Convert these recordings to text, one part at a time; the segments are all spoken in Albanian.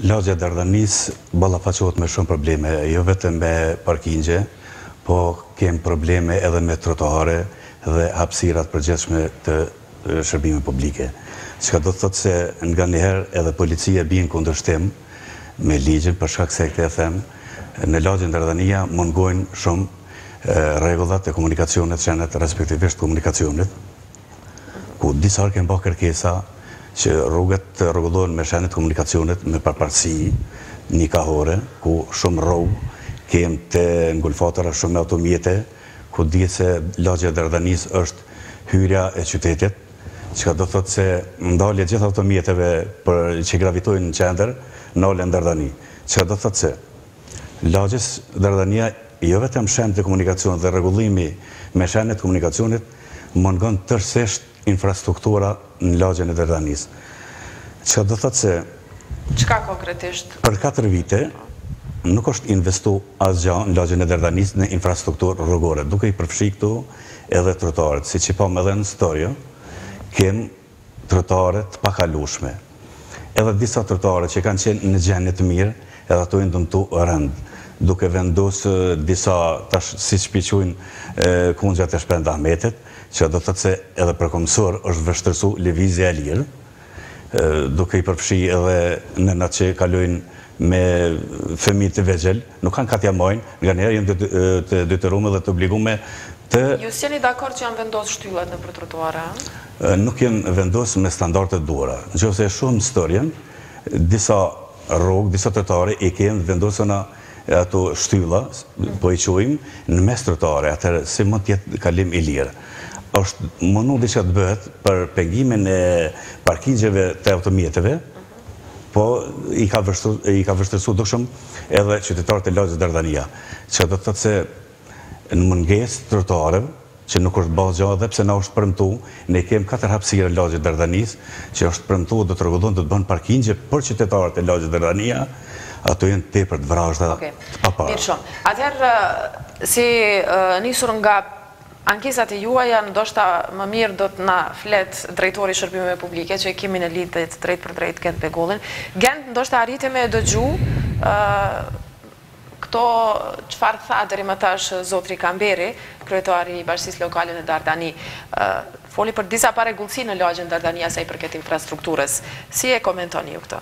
Lagja e Dardanisë ballafaqohet me shumë probleme, jo vetëm me parkingje, po kem probleme edhe me trotuare dhe hapsirat e përgjithshme të shërbimeve publike. Çka do të thotë se nganjëherë edhe policia bjen në kundërshtim me ligjin, për shkak se këtë e them, në lagjen Dardania mungojnë shumë rregullat e komunikacionit, shenjat, respektivisht komunikacionit, ku disa herë kemi bërë kërkesa që rrugët të rregullohen me shenja të komunikacionit me përparësi njëkahore, ku shumë rrugë kemë të ngulfatura shumë me automjete, ku dihet se lagja e Dardanisë është hyrja e qytetit, çka do të thotë se ndalja e gjitha automjeteve për që gravitojnë në qendër nalen në Dardani, çka do të thotë se lagjes Dardania jo vetëm shenjat të komunikacionit dhe rregullimi me shenja të komunikacionit, mungon tërësisht infrastruktura në lagjen e Dardanisë. Çka do të thotë se. Çka konkretisht? Për katër vite nuk është investu asgjë në lagjen e Dardanisë në infrastrukturë rrugore, duke i përfshi këtu edhe trotuaret. Siç e pamë edhe në storje, kemë trotare të pakalueshme. Edhe disa trotare që kanë qenë në gjendje të mirë, edhe ato janë dëmtu rënd, duke vendos disa tash siç po i qujnë kunxhat e Shpend Ahmetit, që do të thotë se edhe për këmbësorë është vështërsu lëvizja e lirë, duke i përfshi edhe nënat që kalojnë me fëmijë të vegjël, nuk kanë ka t'ia majnë, nganjëherë janë të detyrume dhe të obligume të. Ju s'jeni dakord që janë vendos shtyllat nëpër trotuare? nuk janë vendos me standarde të duhura. Në qoftë se e shohim storjen, disa rrugë, disa trotare i kanë vendos ato shtylla, po i qujmë, në mes trotare, atëherë si mund të jetë kalim i lirë? Është mundu diçka të bëhet për pengimin e parkingjeve të automjeteve, po i ka vështirsu dukshëm edhe qytetarët e lagjes Dardania, çka do të thotë se Në mungesë të trotuareve, që nuk është bërë asgja edhe pse na është premtu, ne i kemë katër hapësira në lagje të Dardanisë, që është premtu do të rregullohen do të bëhen parkingje për qytetarët e lagjes Dardania, ato janë tepër të vrazhda, të papara. Mirë shumë. Atëherë, nisur nga ankesat e juaja, ndoshta më mirë do të na flet drejtori i shërbimeve publike, që e kemi në lidhje të drejtpërdrejtë Gent Begollin. Gent, ndoshta arrite me dëgju, Këto çfarë tha deri më tash zotri Kamberi, kryetari i Bashkësisë Lokale në Dardani, foli për disa parregullsi në lagjen Dardania sa i përket infrastrukturës. Si e komentoni ju këtë?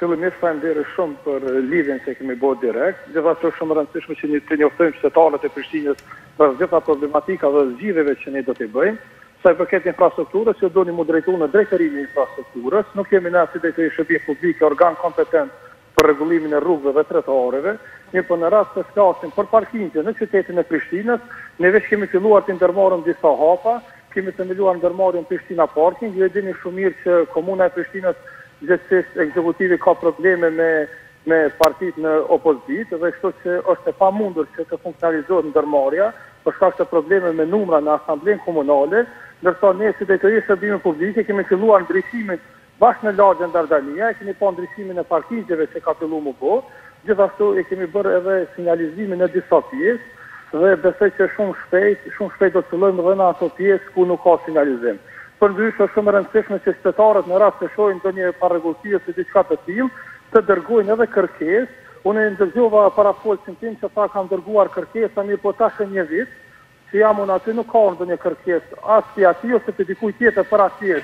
Fillimisht faleminderit shumë për lidhjen që e kemi bo direkt. Gjithashtu është shumë e rëndësishme që ne të njoftojmë qytetarët e Prishtinës rreth gjitha problematikave dhe zgjidhjeve që ne do t'i bëjmë. Sa i përket infrastrukturës, ju doni mu drejtu në Drejtorinë e Infrastrukturës. Nuk jemi ne si Drejtori Shërbime Publike organ kompetent për rregullimin e rrugëve dhe trotuareve, mirëpo në rast se flasim për parkingje në qytetin e Prishtinës, ne veç kemi filluar t'i ndërmarrim disa hapa, kemi themeluar ndërmarrjen Prishtina Parking, ju e dini shumë mirë që Komuna e Prishtinës gjegjësisht ekzekutivi ka probleme me me partitë në opozitë dhe kështu që është e pamundur që të funksionalizohet ndërmarrja për shkak të problemeve me numra në Asamblenë Komunale, ndërsa ne si Drejtori e Shërbimeve Publike kemi filluar ndriçimin Bashkë në Lagjen Dardania e kemi pa ndriçimin e parkingjeve që ka fillu mu bo, gjithashtu e kemi bërë edhe sinjalizimin në disa pjesë dhe besoj që shumë shpejt, shumë shpejt do të fillojmë dhe në ato pjesë ku nuk ka sinjalizim. Përndryshe është shumë e rëndësishme që qytetarët në rast se shohin ndonjë parregullsi ose diçka të tillë, të dërgojnë edhe kërkesë, unë e ndëgjova parafolësin tim që tha kam dërguar kërkesa mirëpo tash e një vit Që jam unë aty nuk ka ndonjë kërkesë as e atij ose e dikujt tjetër për atje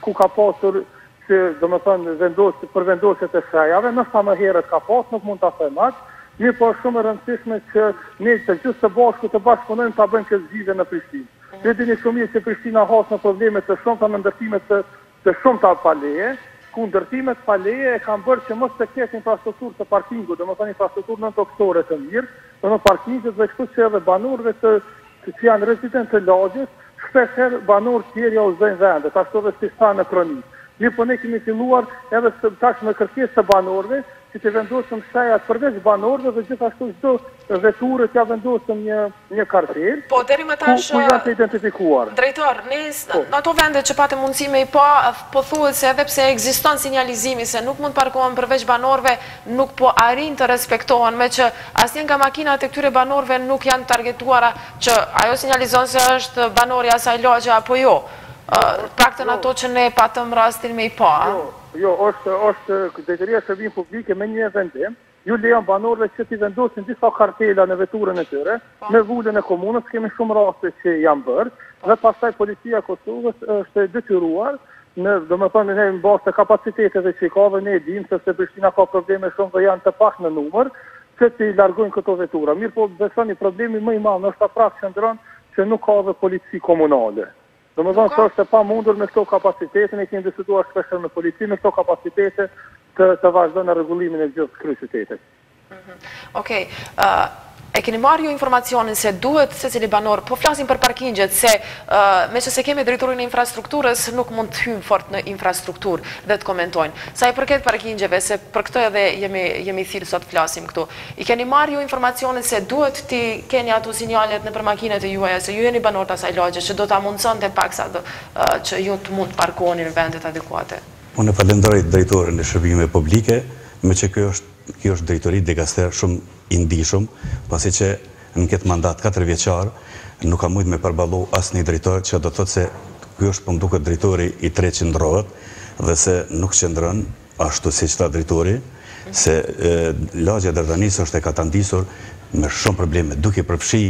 ku ka pasur që domethënë vendosje për vendosje të shenjave, ndoshta më herët ka pas, nuk mund ta them atë, mirëpo është shumë e rëndësishme që ne të gjithë së bashku të bashkëpunojmë ta bëjmë këtë zgjidhje në Prishtinë. Ju e dini shumë mirë që Prishtina has në probleme të shumta, në ndërtime të Të shumta pa leje, ku ndërtimet pa leje e kanë bërë që mos të ketë infrastrukturë të parkingut, domethënë infrastrukturë nëntokësore të mirë, domethënë parkingut dhe kështu që edhe banorëve të që janë rezidentë të lagjes, shpesh herë banorë të tjerë ia uzurpojnë vendet, ashtu edhe siç thanë në kronikë. Mirëpo ne kemi filluar edhe tash me kërkesë të banorëve që t'i vendosëm shenjat përveç banorëve dhe gjithashtu çdo veturë t'ia vendosëm një një kartelë, ku ku janë të identifikuar. Drejtor, ne në ato vende që patëm mundësi me i pa, po thuhet se edhe pse ekziston sinjalizimi se nuk mund të parkohen përveç banorëve, nuk po arrin të respektohen, meqë asnjë nga makinat e këtyre banorëve nuk janë targetuara që ajo sinjalizon se është banor i asaj lagje apo jo. Të paktën ato që ne patëm rastin me i pa. Jo, jo, është, është, Drejtoria e Shërbimit Publik e merr një vendim, ju lejon banorëve që t'i vendosin disa kartela në veturën e tyre, me vulën e komunës, kemi shumë raste që janë bërë, dhe pastaj policia e Kosovës është e detyruar, në, domethonë, në bazë të kapaciteteve që i ka dhe ne e dimë, sepse Prishtina ka probleme shumë dhe janë të pak në numër, që t'i largojnë këto vetura. Mirëpo, besoni, problemi më i madh, është ta prapë qëndron që nuk ka dhe polici komunale. Domethënë kjo është e pamundur me këto kapacitete, ne kemi diskutuar shpesh edhe me policinë, me këto kapacitete të të vazhdojnë rregullimin e gjithë kryeqytetit. Mhm. Okej. Ë E keni marrë ju informacionin se duhet secili banor, po flasim për parkingjet, se meqë s'e kemi drejtorin e infrastrukturës, nuk mund të hymë fort në infrastrukturë dhe të komentojmë. Sa i përket parkingjeve, se për këtë edhe jemi thirrë sot të flasim këtu, I keni marrë ju informacionin se duhet t'i keni ato sinjalet nëpër makinat e juaja se ju jeni banorë të asaj lagje që do ta mundësonte paksa që ju të mund të parkoni në vendet adekuate? Unë e falenderoj drejtorin e shërbimeve publike, meqë ky është kjo është drejtori dikaster shumë i ndjeshëm, pasi që në këtë mandat katër vjeçar nuk ka mujt me përballu asnjë drejtor çka do të thotë se ky është po më duket drejtori i tretë që ndrrohet dhe se nuk qëndron Ashtu siç tha drejtori, se lagja e Dardanisë është e katandisur me shumë probleme, duke përfshi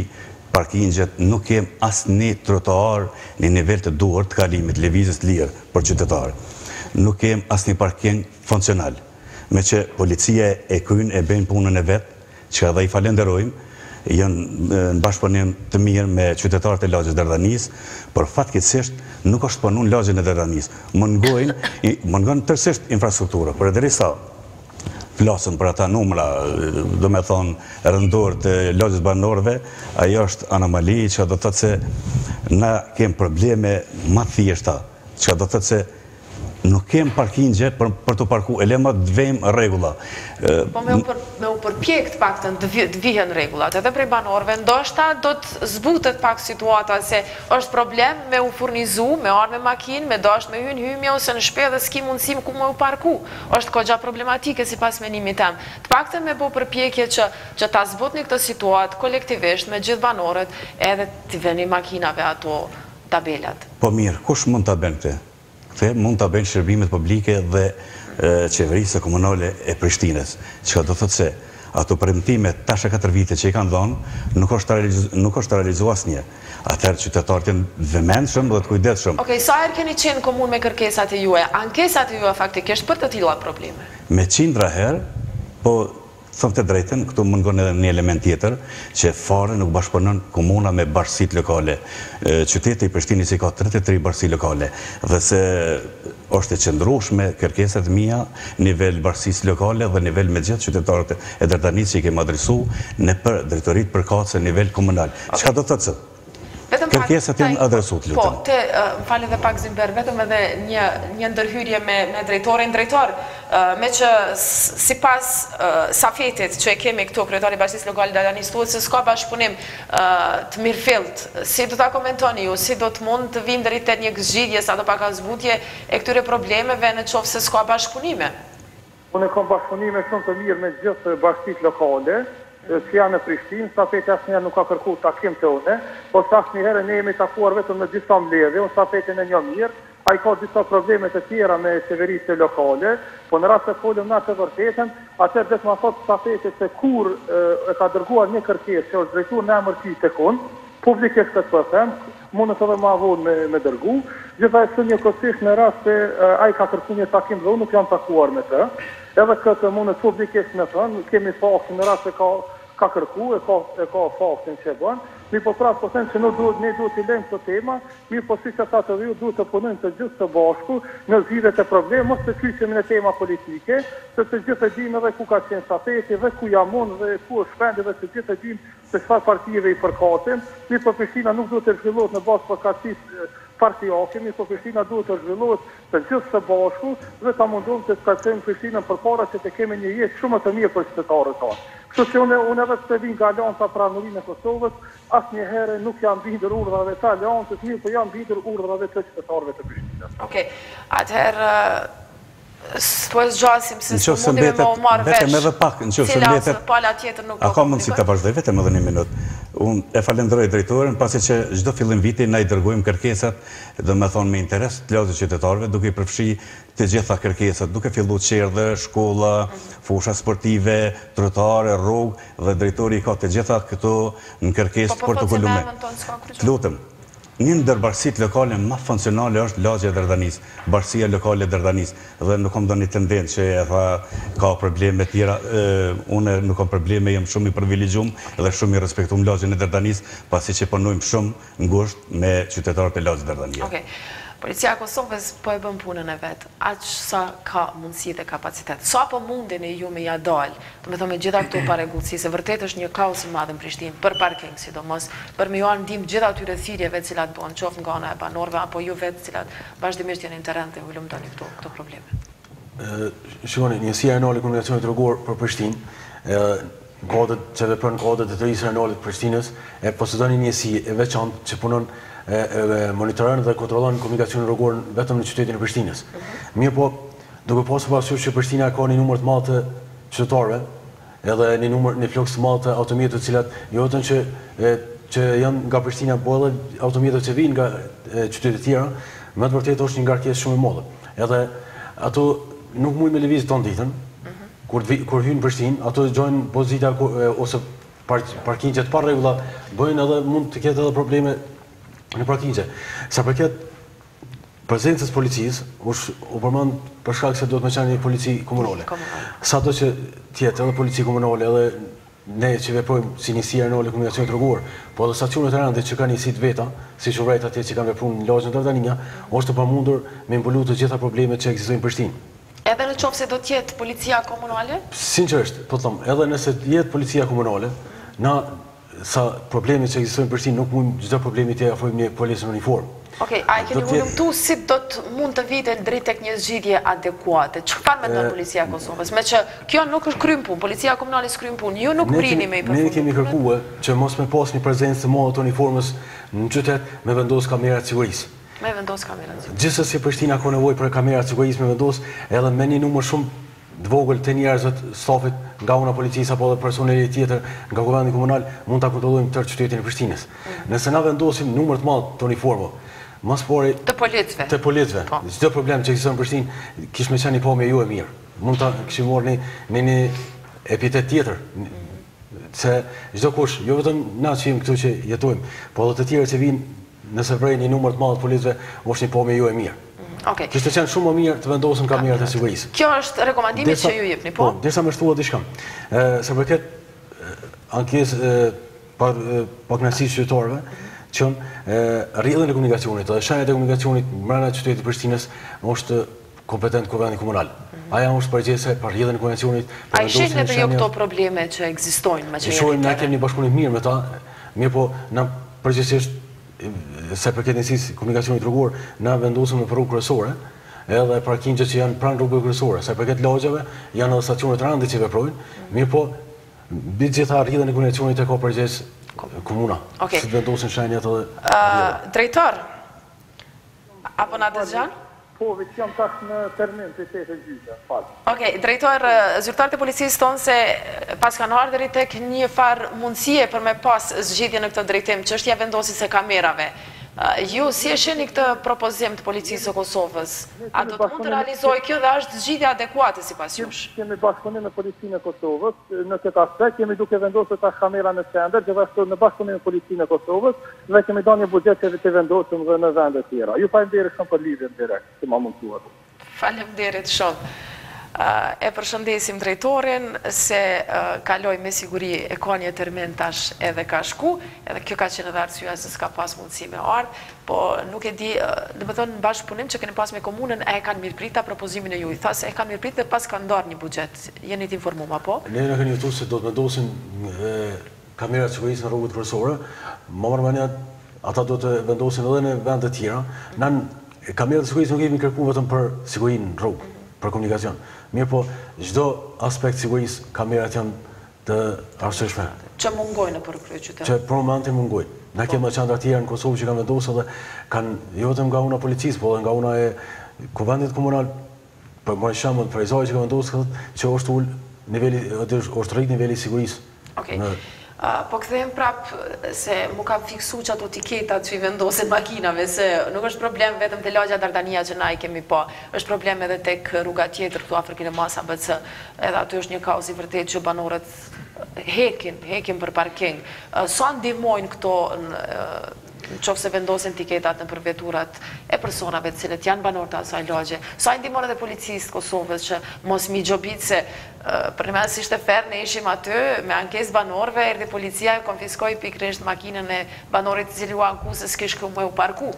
parkingjet, nuk kemë asnjë trotuar në nivel të duhur të kalimit, lëvizjes të lirë për qytetarët. Nuk kemë asnjë parking funksional, meqë policia e kryen e bën punën e vet, çka edhe i falenderojmë, janë në bashkëpunim të mirë me qytetarët e lagjes Dardanisë, por fatkeqësisht nuk është punu në lagjen e Dardanisë. Mungojnë, mungon tërësisht infrastruktura, por e derisa flasim për ata numra, domethonë, rëndorë të lagjes banorëve, ajo është anomali, çka do të thotë se na kemë probleme ma thjeshta, çka do të thotë se Nuk kem parkingje për të parku, e le ma të vejmë rregulla. Po me u përpjek të paktën të vihen rregullat edhe prej banorëve, ndoshta do të zbutet pak situata se është problem me u furnizu, me ardhë me makinë, me dashtë me hy në hymje ose në shpe dhe s'ki mundësi ku me u parku. Është kogja problematike sipas menimit tem. Të paktën me bo përpjekje që që ta zbutni këtë situatë kolektivisht me gjithë banorët edhe t'i veni makinave ato tabelat. Po mirë, kush mund ta bën këtë? Këtë mund ta bëjnë Shërbimet Publike dhe Qeverisja Komunale e Prishtinës, çka do të thotë se ato premtime tash e katër vite që i kanë dhënë, nuk është nuk është realizu asnjë. Atëherë qytetarët të jenë të vëmendshëm dhe të kujdesshëm. Okej, sa herë keni qenë në komunë me kërkesat e juaja, ankesat e juaja faktikisht për të tilla probleme? Me qindra herë, po Thom të drejtën, këtu mungon edhe një element tjetër, që fare nuk bashkëpunon komuna me bashkësitë lokale. Qyteti i Prishtinës i ka tridhjetë e tri bashkësi lokale, dhe se është e qëndrueshme kërkesat e mia nivel bashkësisë lokale dhe nivel me gjithë qytetarët e Dardanisë që i kemi adresu nëpër drejtoritë përkatëse nivel komunal. Çka do të thotë se. Kërkesat janë adresu të lutem. Po, të fala dhe pak Zymber, vetëm edhe një një ndërhyrje me me drejtorin, drejtor, meqë sipas Safetit që e kemi këtu, kryetar i bashkisë lokale Dardanisë thuhet se s'ka bashkëpunim të mirëfilltë. Si do ta komentoni ju, si do të mund të vijmë deri te një zgjidhje sado pak a zbutje e këtyre problemeve në qoftë se s'ka bashkëpunime? Unë e kam bashkëpunimin shumë të mirë me gjithë bashkësitë lokale, që janë në Prishtinë, Safeti asnjëherë nuk ka kërku takim te unë, ose asnjëherë ne jemi takuar vetëm në disa mbledhje, unë Safetin e njoh mirë, ai ka disa probleme të tjera me qeverisje lokale, po në rast se folëm na të vërtetën, atëherë le të ma thotë Safeti se kur e ka dërguar një kërkesë që është drejtu në emër të tij tek unë, publikisht këtë po them, Mundet edhe ma vonë me me dërgu. Gjithashtu njëkohësisht në rast se ai ka kërku një takim dhe unë nuk jam takuar me të, edhe këtë mundet publikisht me thënë, kemi faktin në rast se ka ka kërku, e ka e ka faktin që e bën, mirëpo prapë po them që nuk duhet ne duhet t'i lejmë këto tema, mirëpo siç e thatë edhe ju duhet të punojmë të gjithë së bashku në zgjidhjet e problemeve, mos të kyçemi në tema politike, se të gjithë e dimë edhe ku ka qenë Safeti dhe ku jam unë dhe ku është Shpendi dhe të gjithë e dimë se çfarë partieve i përkasin, mirëpo Prishtina nuk duhet të zhvillohet në bazë përkatësisë partiake, mirëpo Prishtina duhet të zhvillohet të gjithë së bashku dhe të mundohemi ta shtyjmë Prishtinën përpara që të kemi një jetë shumë më të mirë për qytetarët tanë. Kështu që unë, unë edhe pse vij nga Aleanca për Ardhmërinë e Kosovës, asnjëherë nuk jam bindur urdhrave të Aleancës, mirëpo jam bindur urdhrave të qytetarëve të Prishtinës. Okej. Atëherë S'po e zgjasim se s'po mundem me u marrë vesh. Vetëm edhe pak, në qoftë se mbetet... pala tjetër nuk po A ka mundësi të vazhdoj vetëm edhe një minut. Unë e falendroj drejtorin, pasi që çdo fillim viti na i dërgojmë kërkesat, domethonë me interes të plazit qytetarëve, duke i përfshi të gjitha kërkesat, duke fillu qerdhe, shkolla, fusha sportive, trotuare, rrugë, dhe drejtori i ka të gjitha këto në kërkesë të protokollume. Po, po, po, që me emën tonë s'ka kryqëzim. Të lutem. Një ndër bashkësitë lokale ma funksionale është Lagja e Dardanisë, Bashkësia Lokale e Dardanisë, dhe nuk kam ndonjë tendencë që e tha ka probleme tjera, unë nuk kam probleme, jam shumë i privilegjum dhe shumë i respektum në Lagjen e Dardanisë, pasi që punojmë shumë ngushtë me qytetarët e Lagjes Dardania. Okej. Policia e Kosovës po e bën punën e vet, aq sa ka mundësi dhe kapacitet. Sa po mundeni ju me ia dalë Domethonë me gjitha këto parregullsi, se vërtet është një kaos i madh në Prishtinë, për parking sidomos, për me ju ardhë në ndihmë gjithë atyre thirrjeve të cilat bëhen, qoftë nga ana e banorëve apo ju vetë të cilat vazhdimisht jeni në terren dhe hulumtoni këto këto probleme. Shikoni, Njësia Rajonale e Komunikacionit Rrugor për Prishtinë, kuadër që vepron kuadër të Drejtorisë Rajonale të Prishtinës, e posedon një njësi e veçantë që punon monitoron dhe kontrollon komunikacionin rrugor vetëm në qytetin e Prishtinës. Mirëpo, Duke pasur parasysh që Prishtina ka një numër të madh të qytetarëve, edhe një numër, një fluks të madh të automjeteve të cilat jo vetëm që që janë nga Prishtina, po edhe automjetet që vijnë nga qytete të tjera, me të vërtetë është një ngarkesë shumë e madhe. Edhe ato nuk mujnë me lëvizë tonë ditën, kur kur hyjnë në Prishtinë, ato gjajnë pozita ose parkingje të parregulla, bëjnë edhe mund të ketë edhe probleme në parkingje. Sa përket prezencës së policisë, u përmend për shkak se duhet me qenë një polici komunale. Sado që të jetë edhe polici komunale edhe ne që veprojmë si Njësia Rajonale e Komunikacionit Rrugor, po edhe stacionet e rendit që kanë njësitë e veta, siç u vërejt atje që kanë vepruar në lagjen Dardania, është e pamundur me mbulu të gjitha problemet që ekzistojnë në Prishtinë. Edhe në qoftë se do të jetë policia komunale? Sinqerisht, po të them, edhe nëse të jetë policia komunale, na sa probleme që ekzistojnë për se nuk mund te çdo problem ta afrojmë një polic në uniformë. Ok, a e keni hulumtu si do të mund të vihet deri tek një zgjidhje adekuate? Çfarë mendon Policia e Kosovës? Meqë kjo nuk është kryen punë, policia komunale s'kryen punë, ju nuk mbërrini me i përfundu. Ne kemi kërkue që mos me pas një prezencë të madhe të uniformës në qytet me vendosë kamerat e sigurisë. Me vendosë kamerat e sigurisë. Gjithsesi Prishtina ka nevojë për kamerat e sigurisë me vendosë edhe me një numër shumë të vogël të njerëzve, të stafit nga ana e policisë apo edhe personelit tjetër nga Kuvendi Komunal mund ta kontrollojmë tërë qytetin e Prishtinës. Nëse na vendosim numër të madh të uniformave, masi pari të policëve, të policëve, çdo problem që ekziston në Prishtinë, kish me qenë një pamje jo e mirë. Mund ta kishim marrë një një një epitet tjetër, se çdo kush, jo vetëm na që jemi këtu që jetojmë, po edhe të tjerët që vijnë Nëse vërejnë një numër të madh të policëve, është një pamje jo e mirë. Okej. Kishte qenë shumë më mirë të vendosen kamerat e sigurisë. Ky është rekomandimi që ju jepni, po? Po, desha me shtu diçka. Ë, sa përket ankesave për pakënaqësi qytetarëve, që rrjedhën e komunikacionit dhe shenjat e komunikacionit brenda qytetit të Prishtinës është kompetent kuvendi komunal. Ajo është përgjegjëse për rrjedhën e komunikacionit. A i shihni edhe ju këto probleme që ekzistojnë meqë jeni n'terren? I shohim, na kemi një bashkëpunim të mirë me ta, mirëpo, na përgjithësisht, sa përket njësisë komunikacionit rrugor, na vendosemi nëpër rrugë kryesore, edhe parkingjet që janë pranë rrugëve kryesore, sa përket lagjeve, janë edhe stacionet e rendit që veprojnë, mirëpo, mbi të gjitha rrjedhën e komunikacionit e ka përgjegjëse komuna, si të vendosin shenjat edhe... Drejtor, apo na dëgjon? Hovit, jam tash në termin te tete gjyshe, më fal. Okej, drejtor, zyrtarët e policisë thonë se paskan ardhë deri tek njëfarë mundësie për me pas zgjidhje në këtë drejtim, çështja e vendosjes së kamerave. Ju si e shihni këtë propozim të Policisë së Kosovës? A do të mund të realizohej kjo dhe a është zgjidhje adekuate sipas jush? Kemi bashkëpunim me Policinë e Kosovës në këtë aspekt, jemi duke vendosur tash kamera në qendër, gjithashtu në bashkëpunim me Policinë e Kosovës, Ne kemi ndarë një buxhet që të vendosim edhe në vende tjera. Ju faleminderit shumë për lidhjen direkt që ma mundësuat. Faleminderit shumë. E përshëndesim drejtorin se kaloi me siguri e ka një termin tash edhe ka shku, edhe kjo ka qenë edhe arsyeja se s'ka pas mundësi me ardhë, po nuk e di, domethënë në bashkëpunim që keni pas me komunën a e kanë mirëprit ta propozimin e juj? Tha se e ka mirëprit dhe paska ndarë një buxhet. Jeni t'informum apo? Ne na kanë njoftu se do të vendosin edhe Kamerat e sigurisë në rrugët kryesore, Mamarmaniat, ata do të vendosin edhe në vende të tjera. Na kamerat e sigurisë nuk i kemi kërku vetëm për sigurinë në rrugë, për komunikacion. Mirëpo, çdo aspekt të sigurisë, kamerat janë të arsyeshme. Që mungojnë nëpër kryeqytet. Që për momentin mungojnë. Na kemi edhe qendra të tjera në Kosovë që kanë vendosë dhe kanë jo vetëm nga ana e policisë, por edhe nga ana e Kuvendit Komunal, Përmend shembull, Prizrenin që ka vendosur thotë që është ul niveli aty është rrit niveli i sigurisë. Okej. Okay. Uh, po kthehem prap se mu kanë fiksu që ato tiketa që i vendosin makinave, se nuk është problem vetëm të lagja Dardania që na i kemi po, është problem edhe tek rruga tjetër këtu afër kinemasë ABC, edhe aty është një kaos i vërtet që banorët hekin, hekin për parking. Uh, sa ndihmojnë këto në, uh, Në qoftë se vendosen tiketat nëpër veturat e personave të cilët janë banorë të asaj lagje, sa i ndihmon edhe Policisë së Kosovës që mos m'i gjobitë se për ne s'ishte fer, ne ishim aty me ankesë banorëve, erdhi Policia e konfiskoi pikërisht makinën e banorit i cili u anku se s'kish ku me u parku.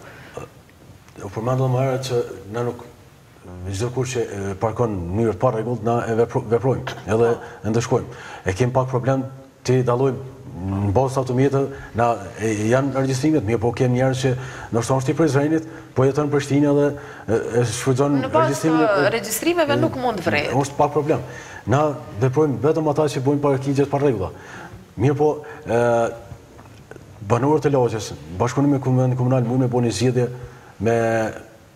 U përmend edhe më herët që ne nuk Çdokush që parkon në mënyrë të parregullt na e veprojmë, edhe e ndëshkojmë. E kemi pak problem t'i dallojmë në bazë automjetëve, ta janë regjistrimet, mirëpo kemi njerëz që ndoshta është i Prizrenit, po jeton në Prishtinë edhe e shfrytëzon regjistrimin. Në bazë regjistrimeve nuk mund vrejë. Është pak problem. Na veprojmë vetëm ata që bëjnë parkingje të parregullta. Mirëpo banorët e lagjes, bashkëpunim me Kuvendin Komunal mund me bo një zgjidhje me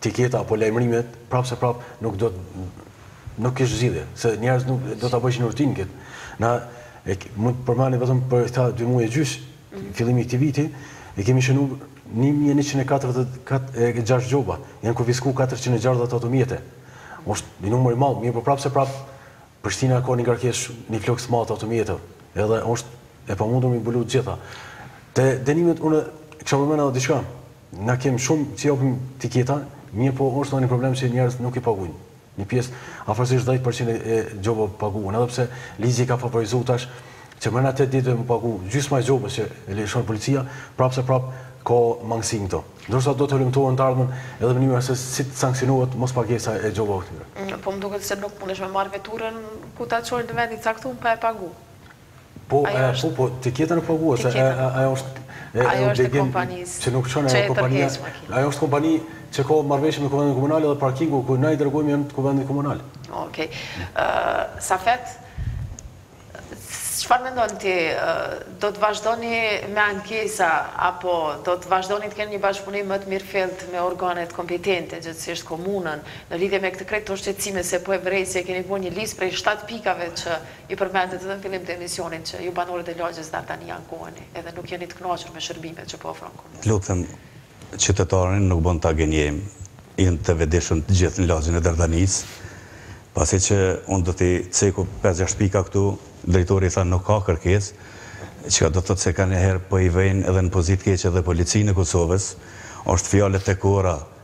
Tiketa apo lajmërimet, prapë se prapë nuk do të nuk kish zgjidhje, se njerëz nuk do ta bëjnë rutinë këtë. Na mund të përmendim vetëm për këta dy muaj e gjysë, mhm. fillimi i këtij viti, i kemi shënu 1146 gjoba, janë konfisku 460 automjete. Është një numër i madh, mirëpo prapë se prapë Prishtina ka një ngarkesë, një fluks të madh të automjeteve. Edhe është e pamundur m'i mbulu të gjitha. Te dënimet unë kisha përmendur diçka. Na kem shumë që japim tiketa, mirëpo është edhe një problem që njerëzit nuk i paguajnë. Një pjesë, afërsisht dhjetë për qind e gjobave po paguhen, edhe pse ligji ka favorizu tash që mrena tetë ditëve m'u pagu gjysma e gjobës që e lëshon policia, prapë se prapë ka mangësi në këto. Ndoshta do të hulumtohen në të ardhmen edhe mënyra se si të sanksionohet mospagesa e gjobave këtyre. Po më duket se nuk mundesh me marrë veturën ku ta çojnë në vend të caktun pa e pagu. Po, po, po, të gjithë e pagun, se ajo është obligim që nuk është e kompanisë, ajo është kompani që ka marrëveshje me kuvendin komunal edhe parkingu, ku na i dërgojmë janë të kuvendit komunal. Ok. Safet, çfarë mendon ti, do të vazhdoni me ankesa, apo do të vazhdoni të keni një bashkëpunim më të mirë fillimisht me organet kompetente, gjegjësisht komunën, në lidhje me këtë krejt këto shqetësime, se po e vërej se keni bo një listë prej 7 pikave që I përmendët edhe në fillim të emisionit që ju banorët e lagjes Dardani ankoheni edhe nuk jeni të kënaqur me shërbimet që po ofron komuna. Lutem qytetarin, nuk bën ta gënjejmë, jemi të vetëdijshëm të gjithë në lagjen e Dardanisë, pasi që unë do t'i ceku pesë gjashtë pika këtu, drejtori i tha nuk ka kërkesë, çka do të thotë se ka herë po i vejnë edhe në pozitë të keqe edhe policinë e Kosovës, është fjala te Kurrizi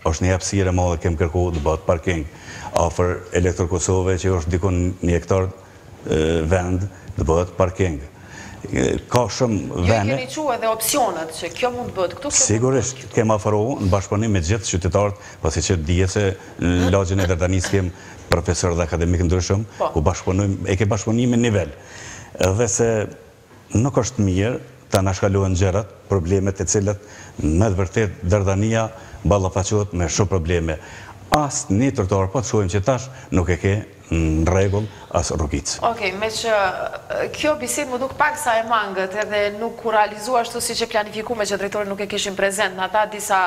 Është një hapësirë e madhe kem kërku të bëhet parking afër Elektrokosovës që është diku një hektar vend të bëhet parking ka shumë vende. Ju keni çu edhe opsionet që kjo mund të bëhet këtu Sigurisht kem ofru në bashkëpunim me gjithë qytetarët pasi që dihet se në lagjen e Dardanisë kem profesor dhe akademik të ndryshëm ku bashkëpunojmë e ke bashkëpunimin në nivel edhe se Nuk është mirë të anashkalohen gjërat, problemet të cilat me të vërtetë Dardania ballafaqohet me shumë probleme. As ni trotuar po të shohim që tash nuk e ke në rregull as rrugicë. Okej, meqë kjo bisedë mu duk pak sa e mangët edhe nuk u realizu ashtu siç e planifikum, meqë drejtorin nuk e kishim prezent, na dha disa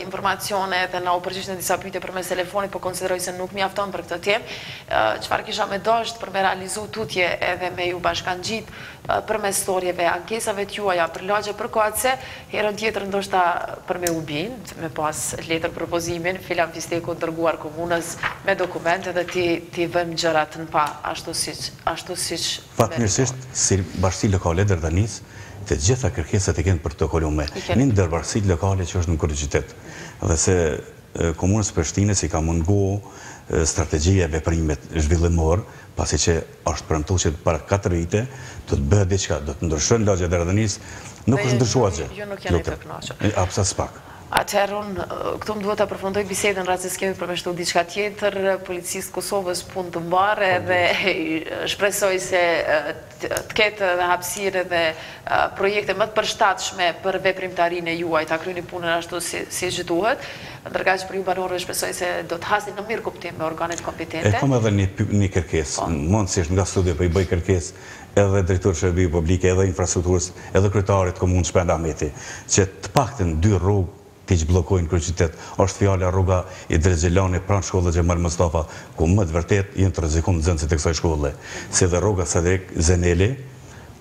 informacione edhe na u përgjigj në disa pyetje përmes telefonit, po konsideroj se nuk mjafton për këtë temë. Çfarë kisha me dashtë për me realizu tutje edhe me u bashkangjitë përmes storjeve, ankesave t'juaja për lagje përkatëse, herën tjetër ndoshta për me u bindë, me pasë letër propozimin, Filan Fisteku dërguar komunës me dokument dhe t'i t'i vëmë gjërat n'pah, ashtu siç, ashtu siç... Fatmirësisht, si Bashkësi Lokale e Dardanisë, të gjitha kërkesat i kem protokolume, një ndër bashkësitë lokale që është në kryeqytet, dhe se, Komunës së Prishtinës i ka mungu strategjia e veprimit zhvillimor, pasi që është premtu që para katër vite do të bëhet diçka, do të ndryshojnë lagja e Dardanisë, nuk është ndryshuar gjë. Ju nuk jeni të kënaqur. Asaspak. Atëherë unë këtu më duhet ta përfundoj bisedën, në rast se s'kemi për me shtu diçka tjetër, Policisë të Kosovës punë të mbarë dhe shpresoj se të ketë edhe hapësirë edhe projekte më të përshtatshme për veprimtarinë e juaj, ta kryeni punën ashtu siç duhet, ndërkaq për ju banorëve shpresoj se do të hasni në mirëkuptim me organet kompetente. E kam edhe një kërkesë, mundësisht nga studio po i bëj kërkesë edhe Drejtorit Shërbime Publike edhe Infrastrukturës edhe Kryetarit të Komunës Shpend Ahmeti, që të paktën dy rrugë T'i çbllokojnë kryeqytet. Është fjala rruga Idriz Gjilani pranë shkollës Xhemal Mustafa, ku me të vërtetë janë të rrezikum nxënësit e kësaj shkolle, si dhe rruga Sadik Zeneli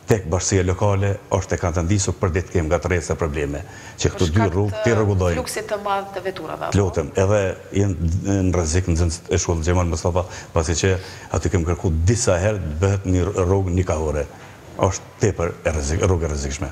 tek bashkësia lokale është e katandisur për ditë kemë ngatërresë e probleme që këto dy rrugë t'i rregullojnë, të lutem, edhe janë në rrezik nxënësit e shkollës Xhemal Mustafa pasi që aty kemë kërku disa herë të bëhet një rrugë njëkahore. Është tepër e rrugë e rrezikshme.